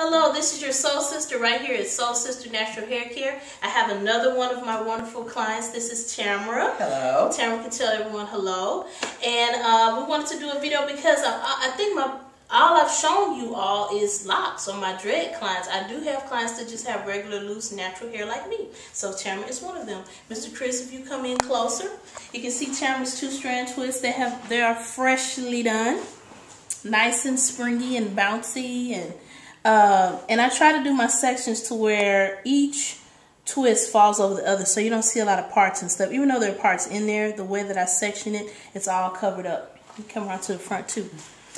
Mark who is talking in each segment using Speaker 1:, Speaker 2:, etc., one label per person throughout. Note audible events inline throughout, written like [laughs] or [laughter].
Speaker 1: Hello, this is your soul sister right here at Soul Sister Natural Hair Care. I have another one of my wonderful clients. This is Tamara.
Speaker 2: Hello.
Speaker 1: Tamara can tell everyone hello. And uh, we wanted to do a video because I, I think my all I've shown you all is locks on my dread clients. I do have clients that just have regular, loose, natural hair like me. So Tamara is one of them. Mr. Chris, if you come in closer, you can see Tamara's two-strand twists. They have they are freshly done, nice and springy and bouncy and uh, and I try to do my sections to where each twist falls over the other so you don't see a lot of parts and stuff. Even though there are parts in there, the way that I section it, it's all covered up. You come around to the front too.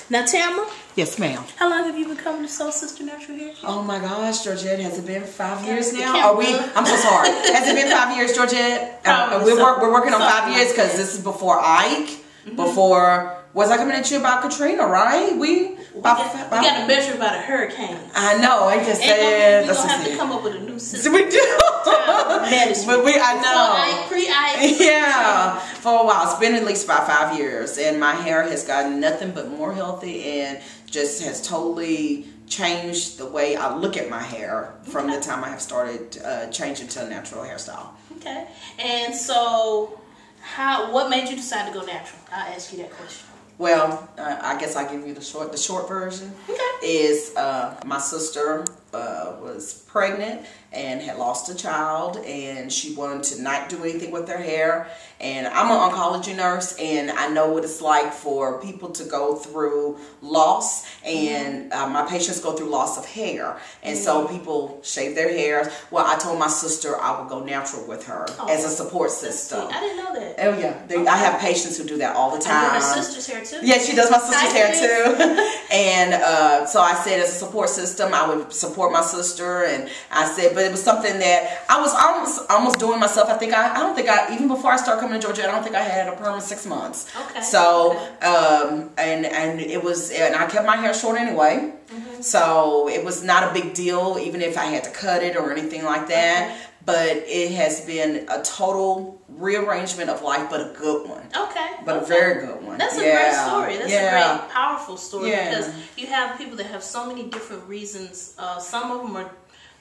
Speaker 1: Now, Tamara.
Speaker 2: Yes, ma'am.
Speaker 1: How long have you been coming to Soul Sister Natural Hair?
Speaker 2: Oh my gosh, Georgette, has it been five years now? Are we? I'm so sorry. has it been five years, Georgette? [laughs] Uh, we're, work, we're working on five years because this is before Ike, mm -hmm. before was I coming at you about Katrina, right? We
Speaker 1: we got, we got to measure about a hurricane.
Speaker 2: I know. I just said.
Speaker 1: We're gonna have to come up with a new system. [laughs]
Speaker 2: We do. [laughs] but we, I know.
Speaker 1: Pre-Ike. [laughs]
Speaker 2: Yeah, for a while. It's been at least about five years, and my hair has gotten nothing but more healthy, and just has totally changed the way I look at my hair from okay. the time I have started uh, changing to a natural hairstyle.
Speaker 1: Okay, and so how? What made you decide to go natural? I'll ask you that question.
Speaker 2: Well, uh, I guess I give you the short the short version.
Speaker 1: Okay.
Speaker 2: Is uh, my sister uh, was pregnant and had lost a child and she wanted to not do anything with her hair. And I'm an oncology nurse and I know what it's like for people to go through loss and uh, my patients go through loss of hair. And so mm-hmm. people shave their hair well I told my sister I would go natural with her oh, as a support system.
Speaker 1: I didn't know that. Oh
Speaker 2: yeah. They, okay. I have patients who do that all the time
Speaker 1: and her sister's hair too.
Speaker 2: Yeah she does my sister's hair too. [laughs] and uh, so I said as a support system I would support my sister and I said but it was something that I was almost almost doing myself. I think I, I don't think I even before I started coming to Georgia I don't think I had a perm in six months.
Speaker 1: Okay.
Speaker 2: So um, and and it was and I kept my hair short anyway. Mm-hmm. so it was not a big deal even if I had to cut it or anything like that. Okay. But it has been a total rearrangement of life but a good one
Speaker 1: okay
Speaker 2: but
Speaker 1: okay.
Speaker 2: a very good one
Speaker 1: that's a
Speaker 2: yeah.
Speaker 1: great story that's
Speaker 2: yeah.
Speaker 1: a great powerful story
Speaker 2: yeah.
Speaker 1: because you have people that have so many different reasons uh, some of them are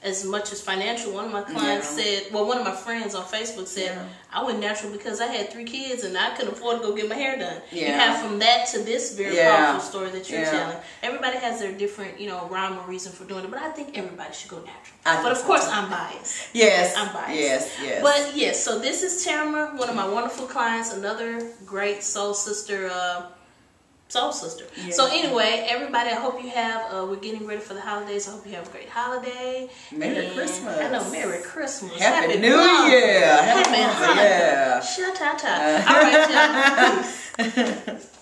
Speaker 1: as much as financial. One of my clients yeah. said, well, one of my friends on Facebook said, yeah. I went natural because I had three kids and I couldn't afford to go get my hair done. Yeah. You have from that to this very powerful story that you're telling. Everybody has their different, you know, rhyme or reason for doing it, but I think everybody should go natural. I but of so course, too. I'm biased.
Speaker 2: Yes.
Speaker 1: I'm biased.
Speaker 2: Yes, yes.
Speaker 1: But yes, so this is Tamara, one of my wonderful clients, another great soul sister. Uh, soul sister. Yeah. So anyway, everybody, I hope you have. Uh, we're getting ready for the holidays. I hope you have a great holiday.
Speaker 2: Merry and Christmas. I
Speaker 1: know. Merry Christmas.
Speaker 2: Happy, Happy New Year.
Speaker 1: Happy, Happy
Speaker 2: Hanukkah.
Speaker 1: Yeah. Shut up. All right, [laughs] [laughs]